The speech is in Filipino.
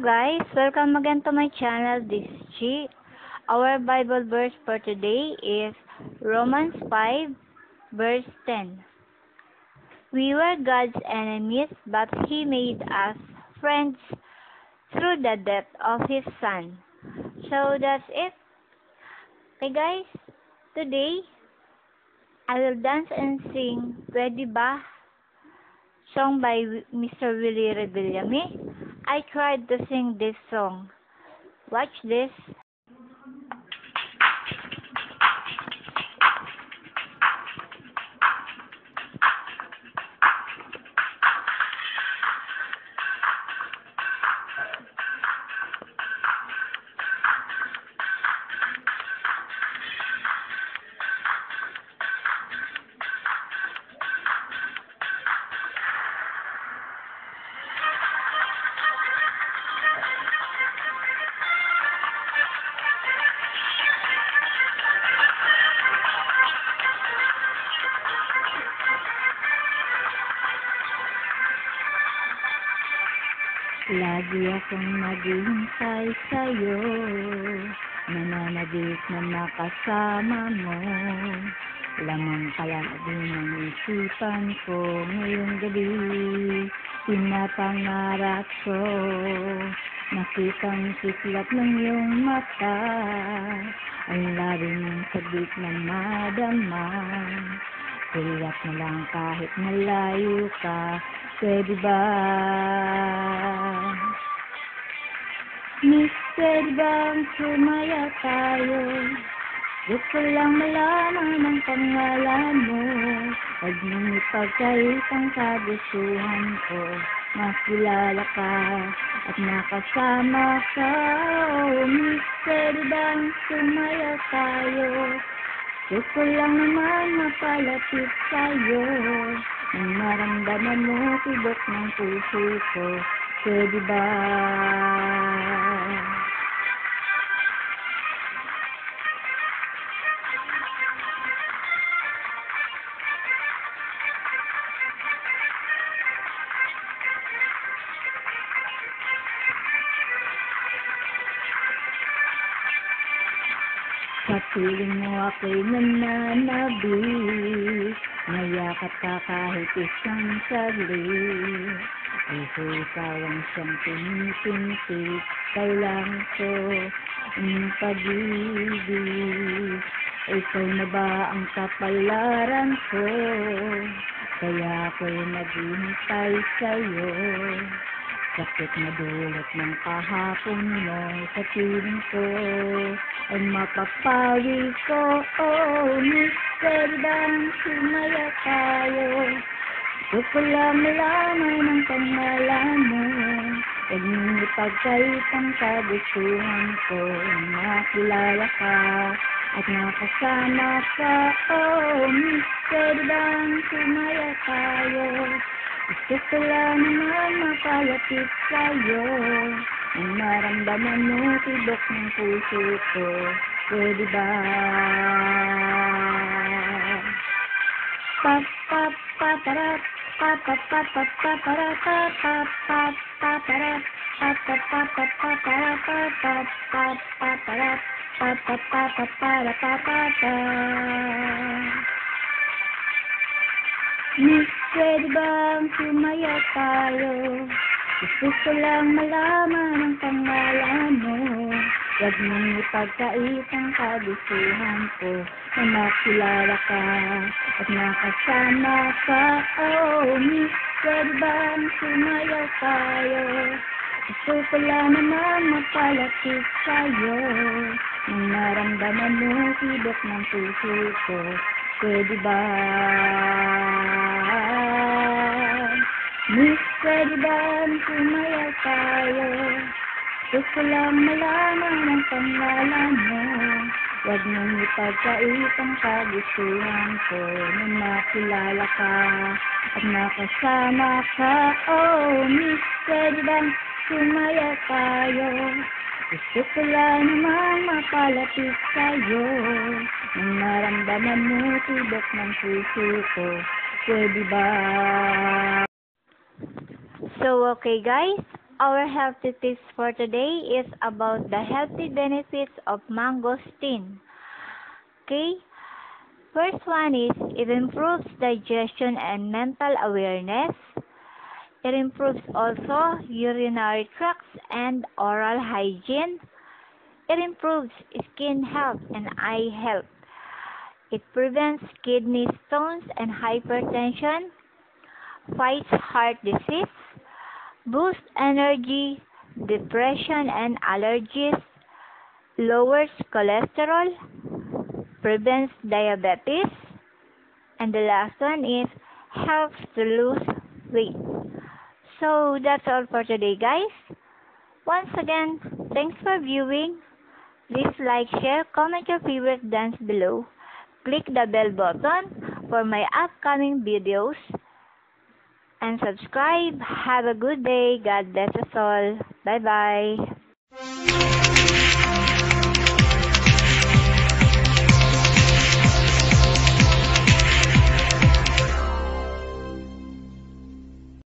Hello guys, welcome again to my channel. This is Chi. Our Bible verse for today is Romans 5 verse 10. We were God's enemies, but He made us friends through the death of His Son. So that's it. Okay guys, today I will dance and sing Pwede Ba? Song by Mr. Willie Revillame. I tried to sing this song. Watch this. Lagi akong maghihintay sa'yo. Nananabik na makasama mo. Lamang palagi ng isipan ko Ngayong gabi. Pinapangarap ko. Nakitang siklap ng iyong mata. Ang labi ng sabik na madama. Tiyak na lang kahit malayo ka Pwede ba? Miss, pwede bang sumaya tayo? Gusto lang malaman ang pangalan mo Huwag mong ipagkait ang kagustuhan ko Makilala ka at nakasama ka Oh, miss, pwede bang sumaya tayo? Gusto lang naman mapalapit sa'yo maramdaman mo tibok ng puso ko Pwede ba? Sa piling mo ako'y nananabik Mayakap ka kahit isang saglit. Ihusawang siyang tinitintik Kailangan ko ang pag-ibig. Ikaw na ba ang kapalaran ko? Kaya ako'y naghihintay sa'yo Sakit na dulot ng kahapon mo Sa piling ko ay mapapawi ko Oh, Mr. Bang, sumaya tayo Gusto lang malaman ang pangalan mo Huwag mong ipagkait ang kagustuhan ko Nakilala ka at nakasama ka Oh, Mr. Bang, sumaya tayo gusto lang naman mapalapit sa'yo Ang maramdaman mo tibok ng puso ko Pwede ba? Pa pa pa para pa pa pa pa pa para pa pa pa pa para pa pa pa pa pa para pa pa pa pa para pa pa pa Miss, bang sumaya tayo? Gusto ko lang malaman ang pangalan mo Huwag mong ipagkait ang kagustuhan ko Na makilala ka at nakasama ka Oh, Miss, bang sumaya tayo? Gusto ko lang naman mapalapit sa'yo Nang naramdaman mo tibok ng puso ko Pwede ba? Miss, pwede ba sumaya tayo? Gusto lang malaman ang pangalan mo Huwag mong ipagkait ang kagustuhan ko Na makilala ka at nakasama ka Oh, Miss, pwede ba sumaya tayo? Gusto ko lang naman mapalapit sa'yo Nang naramdaman mo tibok ng puso ko Pwede ba? So, okay guys, Our healthy tips for today is about the healthy benefits of mangosteen. Okay? First one is it improves digestion and mental awareness. It improves also urinary tracts and oral hygiene. It improves skin health and eye health. It prevents kidney stones and hypertension, fights heart disease, boosts energy, depression and allergies, lowers cholesterol, prevents diabetes, and the last one is helps to lose weight. So that's all for today guys. Once again, thanks for viewing. Please like, share, comment your favorite dance below. Click the bell button for my upcoming videos and subscribe. Have a good day. God bless us all. Bye bye.